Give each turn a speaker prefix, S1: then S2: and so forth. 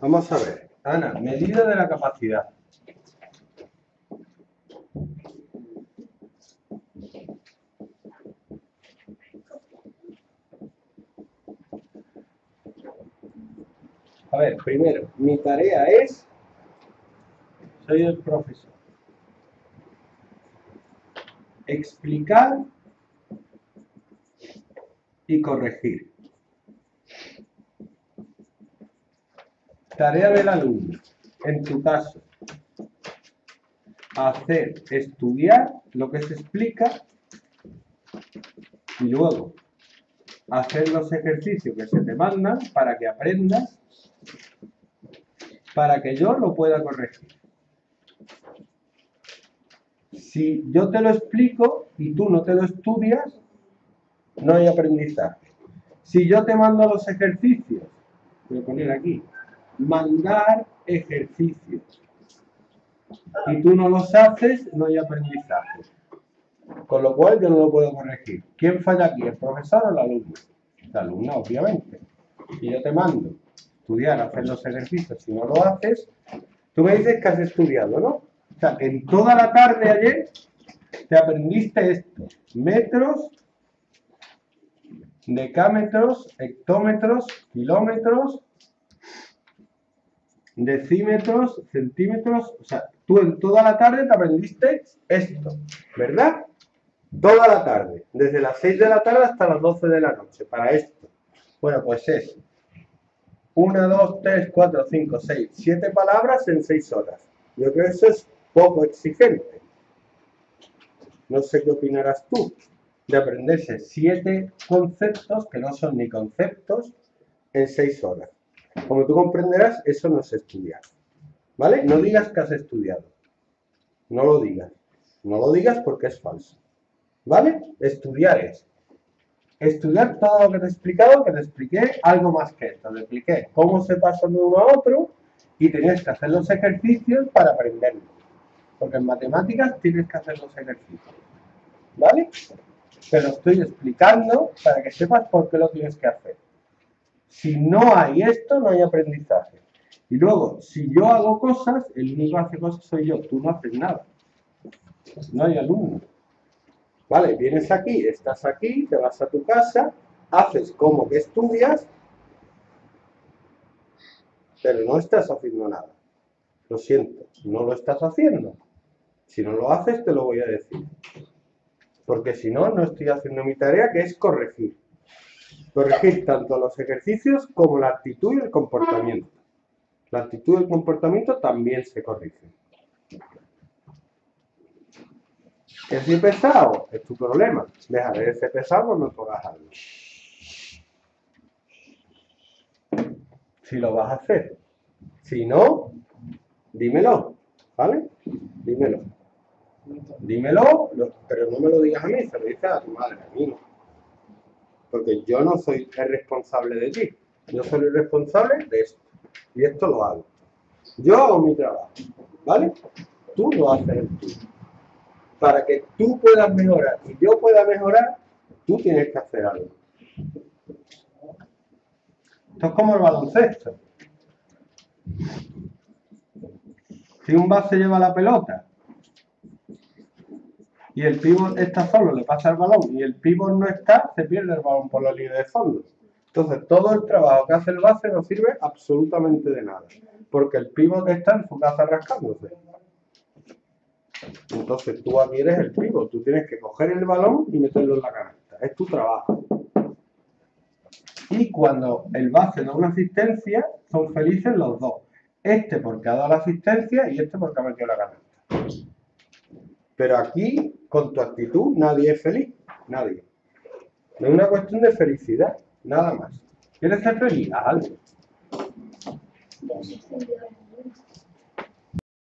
S1: Vamos a ver. Ana, medida de la capacidad. A ver, primero, mi tarea es, soy el profesor, explicar y corregir. Tarea del alumno, en tu caso, hacer, estudiar lo que se explica y luego hacer los ejercicios que se te mandan para que aprendas, para que yo lo pueda corregir. Si yo te lo explico y tú no te lo estudias, no hay aprendizaje. Si yo te mando los ejercicios, voy a poner aquí, mandar ejercicios, y tú no los haces, no hay aprendizaje. Con lo cual yo no lo puedo corregir. ¿Quién falla aquí? ¿El profesor o el alumno? El alumno, obviamente. Y yo te mando estudiar, hacer los ejercicios, si no lo haces, tú me dices que has estudiado, ¿no? O sea, que en toda la tarde ayer te aprendiste esto. Metros, decámetros, hectómetros, kilómetros, decímetros, centímetros, o sea, tú en toda la tarde te aprendiste esto, ¿verdad? Toda la tarde, desde las 6 de la tarde hasta las 12 de la noche, para esto. Bueno, pues es 1, 2, 3, 4, 5, 6, 7 palabras en 6 horas. Yo creo que eso es poco exigente. No sé qué opinarás tú de aprenderse 7 conceptos que no son ni conceptos en 6 horas. Como tú comprenderás, eso no es estudiar. ¿Vale? No digas que has estudiado. No lo digas. No lo digas porque es falso. ¿Vale? Estudiar es. Estudiar todo lo que te he explicado, que te expliqué algo más que esto. Te expliqué cómo se pasa de uno a otro y tenías que hacer los ejercicios para aprenderlo. Porque en matemáticas tienes que hacer los ejercicios. ¿Vale? Te lo estoy explicando para que sepas por qué lo tienes que hacer. Si no hay esto, no hay aprendizaje. Y luego, si yo hago cosas, el único que hace cosas soy yo. Tú no haces nada. No hay alumno. Vale, vienes aquí, estás aquí, te vas a tu casa, haces como que estudias, pero no estás haciendo nada. Lo siento, no lo estás haciendo. Si no lo haces, te lo voy a decir. Porque si no, no estoy haciendo mi tarea, que es corregir. Corregir tanto los ejercicios como la actitud y el comportamiento. La actitud y el comportamiento también se corrigen. ¿Que soy pesado? Es tu problema. Dejaré de ser pesado me pongas algo. Si lo vas a hacer. Si no, dímelo. ¿Vale? Dímelo. Dímelo, pero no me lo digas a mí, se lo dices a tu madre, a mí no. Porque yo no soy el responsable de ti. Yo soy el responsable de esto. Y esto lo hago. Yo hago mi trabajo. ¿Vale? Tú lo haces el tuyo. Para que tú puedas mejorar y yo pueda mejorar, tú tienes que hacer algo. Esto es como el baloncesto. Si un base lleva la pelota y el pívot está solo, le pasa el balón y el pívot no está, se pierde el balón por la línea de fondo. Entonces, todo el trabajo que hace el base no sirve absolutamente de nada, porque el pívot está en su casa rascándose. Entonces, tú aquí eres el pívot, tú tienes que coger el balón y meterlo en la canasta. Es tu trabajo. Y cuando el base da una asistencia, son felices los dos. Este porque ha dado la asistencia y este porque ha metido la canasta. Pero aquí, con tu actitud, nadie es feliz. Nadie. No es una cuestión de felicidad, nada más. ¿Quieres ser feliz? Haz algo.